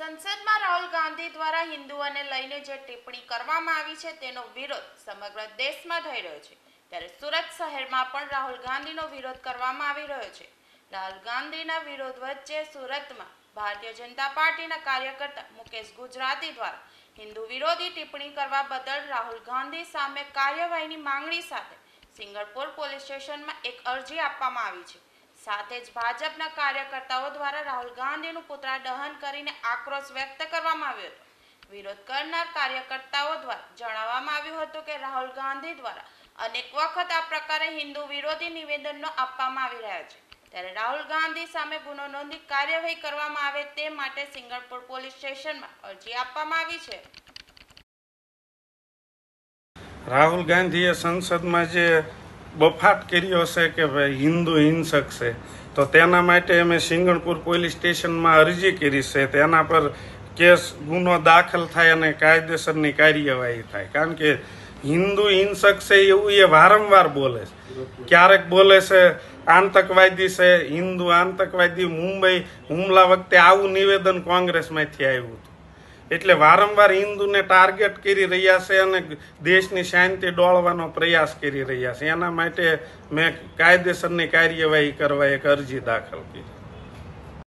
સંસદમાં રાહુલ ગાંધી દ્વારા હિન્દુઓને લઈને જે ટિપ્પણી કરવામાં આવી છે, તેનો વિરોધ સમગ્ર દેશમાં થઈ રહ્યો છે. ત્યારે સુરત શહેરમાં પણ રાહુલ ગાંધીનો વિરોધ કરવામાં આવી રહ્યો છે. રાહુલ ગાંધીના વિરોધ વચ્ચે સુરતમાં ભારતીય જનતા પાર્ટીના કાર્યકર્તા મુકેશ ગુજરાતી દ્વારા હિન્દુ વિરોધી ટિપ્પણી કરવા બદલ રાહુલ ગાંધી સામે કાર્યવાહીની માંગણી સાથે સિંગરપુર પોલીસ સ્ટેશનમાં એક અરજી આપવામાં આવી છે. સાથે જ ભાજપના કાર્યકર્તાઓ દ્વારા રાહુલ ગાંધીનું પુતળા દહન કરીને આક્રોશ વ્યક્ત કરવામાં આવ્યો હતો. વિરોધ કરનાર કાર્યકર્તાઓ દ્વારા જણાવવામાં આવ્યું હતું કે રાહુલ ગાંધી દ્વારા અનેક વખત આ પ્રકારે હિન્દુ વિરોધી નિવેદનો આપવામાં આવી રહ્યા છે. ત્યારે રાહુલ ગાંધી સામે ગુનો નોંધી કાર્યવાહી કરવામાં આવે તે માટે સિંગરપુર પોલીસ સ્ટેશનમાં અરજી આપવામાં આવી છે. રાહુલ ગાંધીએ સંસદમાં જે બફાટ કર્યો છે કે ભાઈ હિન્દુ હિંસક છે. તો તેના માટે અમે સિંગણપુર પોલીસ સ્ટેશનમાં અરજી કરી છે. તેના પર કેસ ગુનો દાખલ થાય અને કાયદેસરની કાર્યવાહી થાય. કારણ કે હિન્દુ હિંસક છે એવું એ વારંવાર બોલે છે. ક્યારેક બોલે છે, આતંકવાદી છે, હિન્દુ આતંકવાદી, મુંબઈ હુમલા વખતે આવું નિવેદન કોંગ્રેસમાંથી આવ્યું હતું. એટલે વારંવાર હિન્દુને ટાર્ગેટ કરી રહ્યા છે અને દેશની શાંતિ ડોળવાનો પ્રયાસ કરી રહ્યા છે. એના માટે મેં કાયદેસરની કાર્યવાહી કરવા એક અરજી દાખલ કરી.